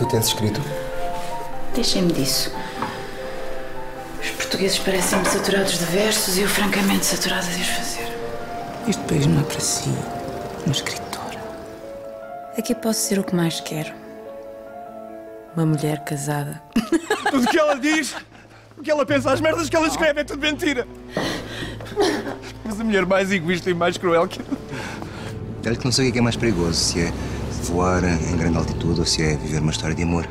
Tu tens escrito? Deixem-me disso. Os portugueses parecem-me saturados de versos e eu, francamente, saturada de os fazer. Este país não é para si, uma escritora. Aqui posso ser o que mais quero. Uma mulher casada. Tudo o que ela diz, o que ela pensa, as merdas que ela escreve é tudo mentira. Mas a mulher mais egoísta e mais cruel que. Olha que não sei o que é mais perigoso, se é voar em grande altitude ou se é viver uma história de amor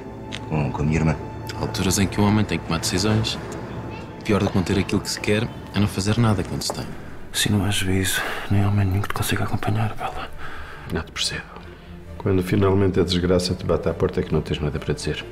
com, com a minha irmã. Há alturas em que o homem tem que tomar decisões. Pior do que não ter aquilo que se quer é não fazer nada quando se tem. Se não há juízo, nem homem nenhum que te consiga acompanhar, Bela. Não te percebo. Quando finalmente a desgraça te bate à porta é que não tens nada para dizer.